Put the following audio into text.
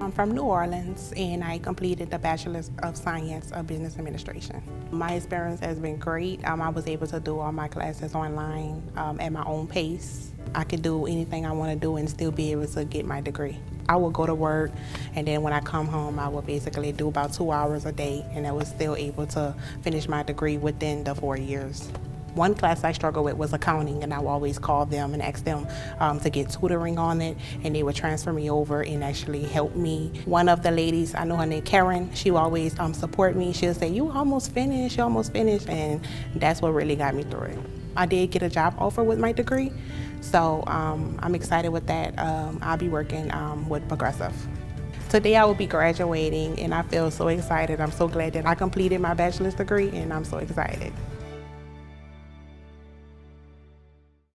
I'm from New Orleans and I completed the Bachelor's of Science of Business Administration. My experience has been great. Um, I was able to do all my classes online um, at my own pace. I could do anything I want to do and still be able to get my degree. I would go to work and then when I come home I would basically do about two hours a day and I was still able to finish my degree within the four years. One class I struggled with was accounting, and I would always call them and ask them um, to get tutoring on it, and they would transfer me over and actually help me. One of the ladies, I know her name Karen, she would always um, support me. She'll say, you almost finished, you almost finished, and that's what really got me through it. I did get a job offer with my degree, so um, I'm excited with that. Um, I'll be working um, with Progressive. Today I will be graduating and I feel so excited. I'm so glad that I completed my bachelor's degree and I'm so excited.